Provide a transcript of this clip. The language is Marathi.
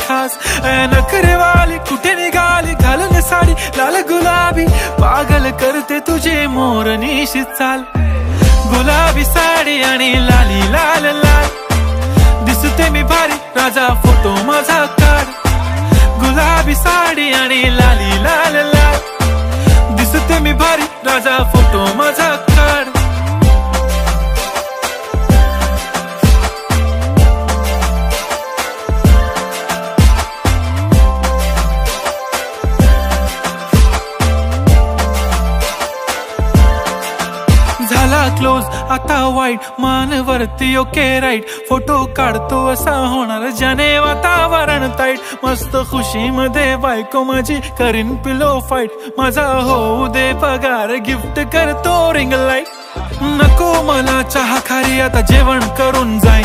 खास. नखरेवाली कुठे निघाली? घालून साडी लाल गुलाबी. पागल करते तुझे मोर निशी चाल. गुलाबी साडी आणि लाली लाल लाल. दिसते मी भारी राजा फोटो माझा काढ. गुलाबी साडी आणि लाली लाल लाल. दिसते मी भारी राजा फोटो माझा झाला क्लोज आता वाईट मानवरती ओके राईट फोटो काढतो असा होणार जने वातावरण ताईट मस्त खुशी मध्ये बायको माझी करीन पिलो फाईट माझा होऊ दे पगार गिफ्ट करतो रिंग लाइट नको मला चहा खारी आता जेवण करून जाईन.